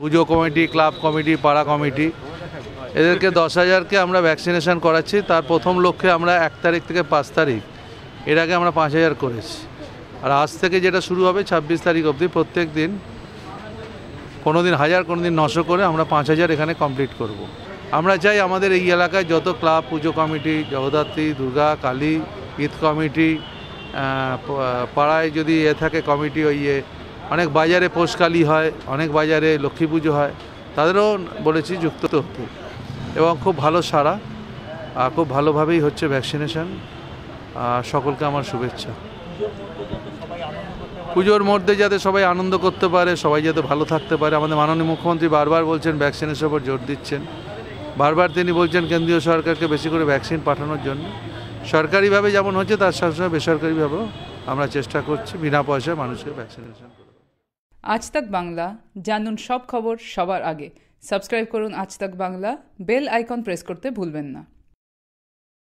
পুজো committee, club committee, পাড়া committee. এদেরকে দশ হাজারকে আমরা ভ্যাকসিনেশন করাচ্ছি। তার প্রথম লক্ষ্যে আমরা এক তারিখ থেকে পাঁচ তারিখ। এর আগে আমরা পাঁচ হাজার করেছি। আর আজ থেকে যেটা শুরু হবে ছাব্বিশ তারিখ অবধি প্রত্যেক দিন। কোনো দিন হাজার কোনো দিন নশো করে আমরা পাঁচ হাজার এখানে কমপ্লিট করব। আমরা চাই আমাদের এই এলাকায় যত ক্লাব, পুজো কমিটি, জগদ্ধাত্রী, দুর্গা, কালী, ঈদ কমিটি পাড়ায় যদি এ থাকে কমিটি, ওই অনেক বাজারে পোষকালী হয়, অনেক বাজারে লক্ষ্মী পুজো হয়, তাদেরও বলেছি যুক্ত হতে এবং খুব ভালো সারা, আর খুব ভালোভাবেই হচ্ছে ভ্যাকসিনেশন সকলকে আমার শুভেচ্ছা। পুজোর মধ্যে যাতে সবাই আনন্দ করতে পারে, সবাই যাতে ভালো থাকতে পারে, আমাদের মাননীয় মুখ্যমন্ত্রী বারবার বলছেন ভ্যাকসিনের উপর জোর দিচ্ছেন। বারবার তিনি বলছেন কেন্দ্রীয় সরকারকে বেশি করে ভ্যাকসিন পাঠানোর জন্য। সরকারিভাবে যেমন হচ্ছে, তার সঙ্গে বেসরকারিভাবেও আমরা চেষ্টা করছি, বিনা পয়সায় মানুষকে ভ্যাকসিনেশন আজ তাক বাংলা, জানুন সব খবর সবার আগে। সাবস্ক্রাইব করুন আজ তাক বাংলা, বেল আইকন প্রেস করতে ভুলবেন না।